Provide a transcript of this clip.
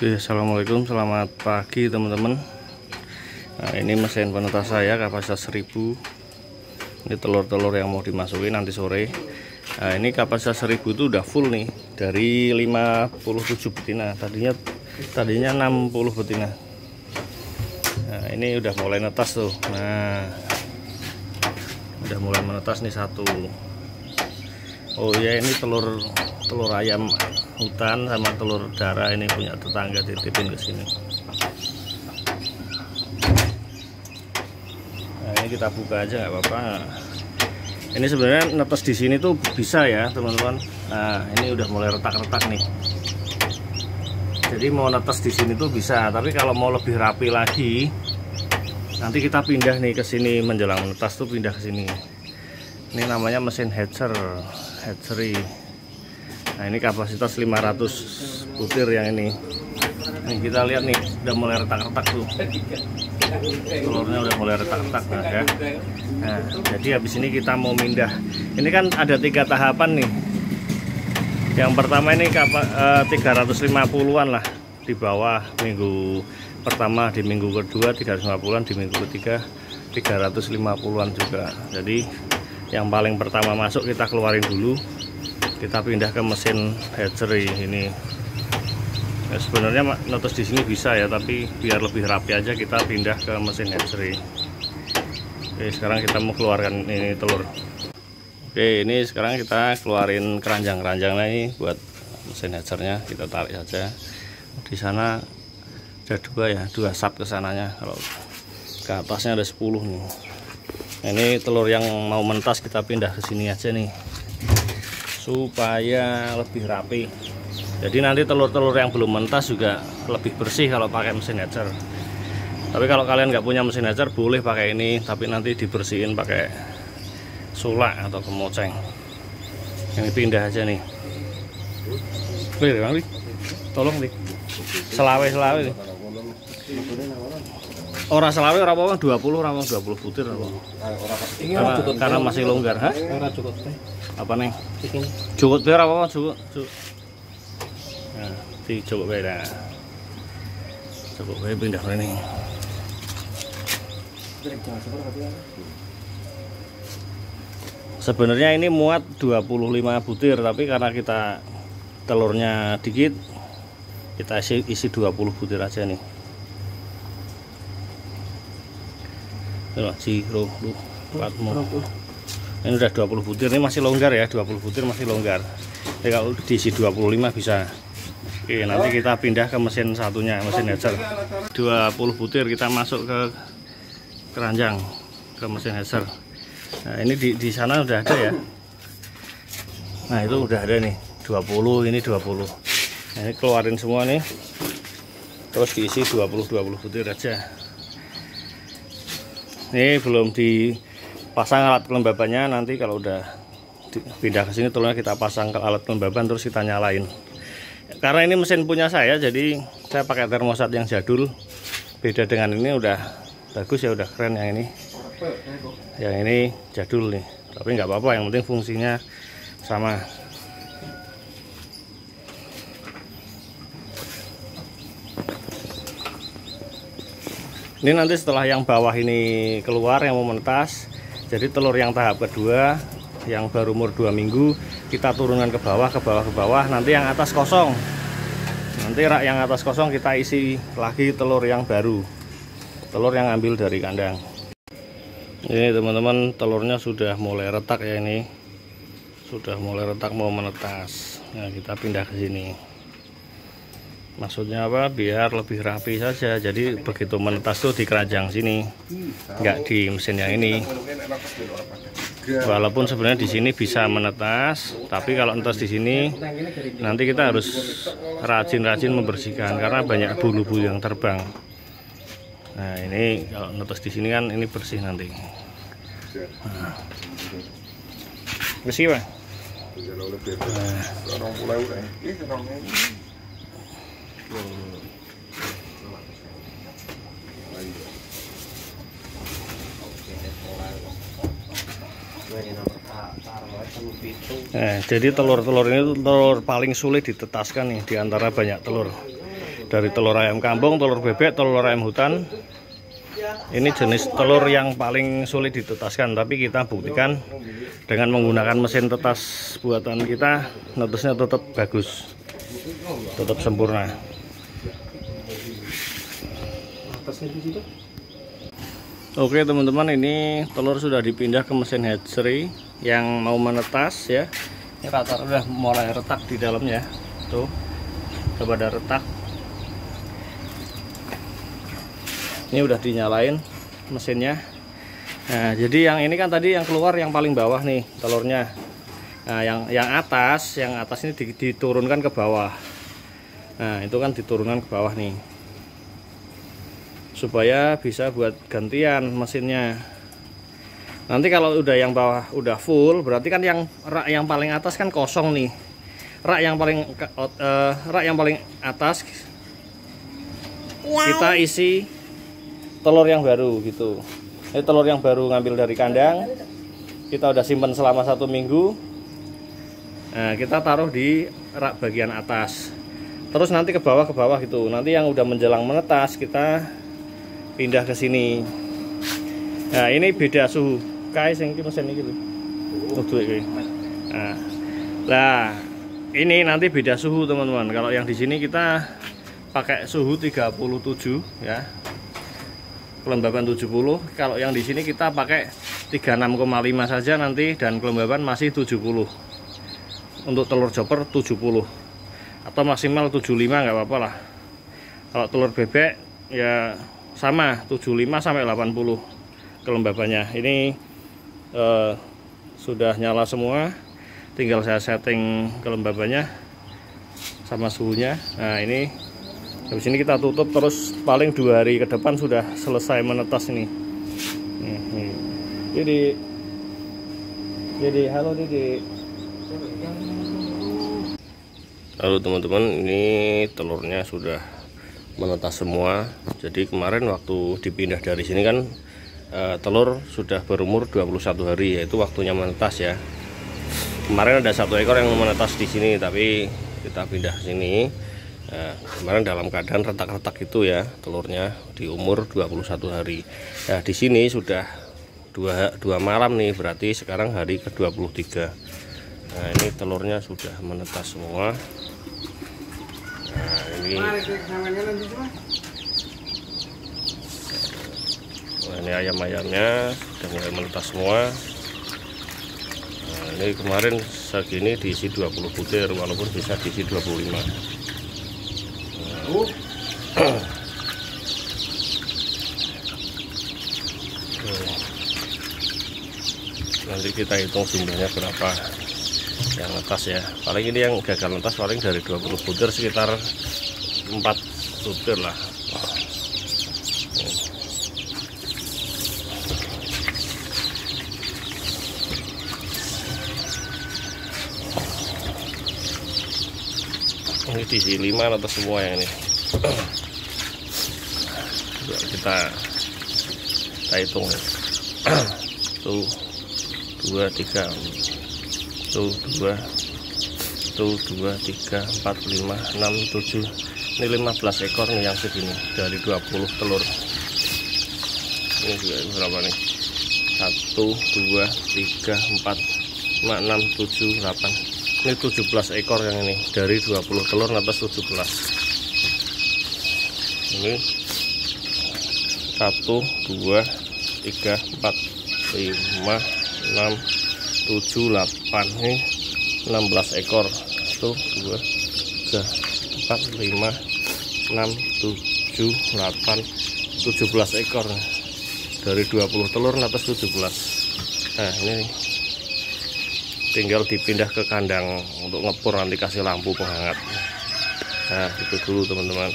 Oke, assalamualaikum, selamat pagi teman-teman. Nah, ini mesin penetas saya kapasitas 1000. Ini telur-telur yang mau dimasukin nanti sore. Nah, ini kapasitas 1000 itu udah full nih dari 57 betina. Tadinya tadinya 60 betina. Nah, ini udah mulai netas tuh. Nah, udah mulai menetas nih satu. Oh ya ini telur telur ayam hutan sama telur darah ini punya tetangga titipin ke sini. Nah, ini kita buka aja nggak apa-apa. Ini sebenarnya netes di sini tuh bisa ya teman-teman. Nah ini udah mulai retak-retak nih. Jadi mau netes di sini tuh bisa, tapi kalau mau lebih rapi lagi, nanti kita pindah nih ke sini menjelang netes tuh pindah ke sini. Ini namanya mesin hatcher, hatchery nah ini kapasitas 500 butir yang ini. Nih kita lihat nih udah mulai retak-retak tuh. Telurnya udah mulai retak-retak nah, ya. nah jadi habis ini kita mau mindah. Ini kan ada tiga tahapan nih. Yang pertama ini uh, 350-an lah di bawah minggu pertama di minggu kedua 350-an di minggu ketiga 350-an juga. Jadi yang paling pertama masuk kita keluarin dulu kita pindah ke mesin hatchery ini. Ya, sebenarnya notus di sini bisa ya tapi biar lebih rapi aja kita pindah ke mesin hatchery oke sekarang kita mau keluarkan ini telur. Oke ini sekarang kita keluarin keranjang-keranjangnya ini buat mesin hatchernya. Kita tarik saja. Di sana ada dua ya dua sap ke sananya kalau ke atasnya ada 10 nih. Ini telur yang mau mentas kita pindah ke sini aja nih supaya lebih rapi. Jadi nanti telur-telur yang belum mentas juga lebih bersih kalau pakai mesin hatcher tapi kalau kalian nggak punya mesin hatcher boleh pakai ini tapi nanti dibersihin pakai sulak atau kemoceng. Ini pindah aja nih. Wih, tolong nih selawe selawe. Orang selawe orang apa 20 orang 20 butir apa. Karena, karena masih longgar, ha? cukup apa nih? Cukup biar apa cukup cukup nah di cukup beda cukup beda pindah ini sebenarnya ini muat 25 butir tapi karena kita telurnya dikit kita isi, isi 20 butir aja nih Lu, ini udah 20 butir ini masih longgar ya 20 butir masih longgar. Jadi kalau diisi 25 bisa. Oke nanti kita pindah ke mesin satunya mesin hatcher 20 butir kita masuk ke keranjang ke mesin hatcher nah ini di, di sana udah ada ya. Nah itu udah ada nih 20 ini 20 nah, ini keluarin semua nih. Terus diisi 20-20 butir aja ini belum di pasang alat kelembabannya. Nanti kalau udah pindah ke sini telurnya kita pasang ke alat kelembaban terus kita nyalain. Karena ini mesin punya saya jadi saya pakai termostat yang jadul. Beda dengan ini udah bagus ya udah keren yang ini. Yang ini jadul nih tapi nggak apa-apa yang penting fungsinya sama ini nanti setelah yang bawah ini keluar yang mau menetas jadi telur yang tahap kedua yang baru umur dua minggu kita turunkan ke bawah ke bawah ke bawah nanti yang atas kosong. Nanti rak yang atas kosong kita isi lagi telur yang baru. Telur yang ambil dari kandang. Ini teman-teman telurnya sudah mulai retak ya ini. Sudah mulai retak mau menetas. Nah kita pindah ke sini maksudnya apa? Biar lebih rapi saja. Jadi begitu menetas tuh di keranjang sini. Nggak di mesin yang ini. Walaupun sebenarnya di sini bisa menetas tapi kalau entas di sini nanti kita harus rajin-rajin membersihkan karena banyak bulu-bulu yang terbang. Nah ini kalau netas di sini kan ini bersih nanti. Nah. bersih pak? Nah. Nah, jadi telur-telur ini telur paling sulit ditetaskan nih di antara banyak telur. dari telur ayam kampung telur bebek telur ayam hutan ini jenis telur yang paling sulit ditetaskan tapi kita buktikan dengan menggunakan mesin tetas buatan kita netasnya tetap bagus tetap sempurna Oke teman-teman ini telur sudah dipindah ke mesin hatchery yang mau menetas ya. Ini rata udah mulai retak di dalamnya. Tuh coba ada retak. Ini udah dinyalain mesinnya. Nah jadi yang ini kan tadi yang keluar yang paling bawah nih telurnya. Nah yang yang atas yang atas ini diturunkan ke bawah. Nah itu kan diturunkan ke bawah nih supaya bisa buat gantian mesinnya. Nanti kalau udah yang bawah udah full berarti kan yang rak yang paling atas kan kosong nih. Rak yang paling uh, rak yang paling atas kita isi telur yang baru gitu. Ini telur yang baru ngambil dari kandang kita udah simpan selama satu minggu. Nah kita taruh di rak bagian atas. Terus nanti ke bawah ke bawah gitu. Nanti yang udah menjelang menetas kita pindah ke sini. Nah ini beda suhu. Kai sing mesin ini gitu nah nah ini nanti beda suhu teman-teman. Kalau yang di sini kita pakai suhu 37 ya. Kelembaban 70 kalau yang di sini kita pakai 36,5 saja nanti dan kelembaban masih 70 untuk telur chopper 70 atau maksimal 75 nggak apa-apa lah. Kalau telur bebek ya sama 75 sampai 80 kelembabannya. Ini eh, sudah nyala semua. Tinggal saya setting kelembabannya sama suhunya. Nah ini habis ini kita tutup terus. Paling dua hari ke depan sudah selesai menetas ini. Jadi jadi halo Didi halo teman-teman ini telurnya sudah menetas semua. Jadi kemarin waktu dipindah dari sini kan e, telur sudah berumur 21 hari yaitu waktunya menetas ya. Kemarin ada satu ekor yang menetas di sini tapi kita pindah sini. E, kemarin dalam keadaan retak-retak itu ya telurnya di umur 21 hari. Ya di sini sudah dua, dua malam nih berarti sekarang hari ke-23 nah ini telurnya sudah menetas semua nah ini nah ini ayam-ayamnya sudah mulai menetas semua. Nah ini kemarin segini diisi 20 butir walaupun bisa diisi 25 nah. nanti kita hitung jumlahnya berapa yang atas ya. Paling ini yang gagal atas paling dari 20 butir sekitar 4 butir lah ini diisi 5 atau semua yang ini kita kita hitung ya. tuh dua tiga satu dua satu dua tiga empat lima enam tujuh ini 15 ekor nih yang segini dari 20 telur. Ini juga berapa nih? Satu dua tiga empat lima enam tujuh delapan. Ini 17 ekor yang ini dari 20 telur atas 17 ini. Satu dua tiga empat lima enam 7 8 nih 16 ekor. 1 2 3 4 5 6 7 8 17 ekor. Dari 20 telur atas 17 nah ini tinggal dipindah ke kandang untuk ngepur nanti kasih lampu penghangat. Nah itu dulu teman-teman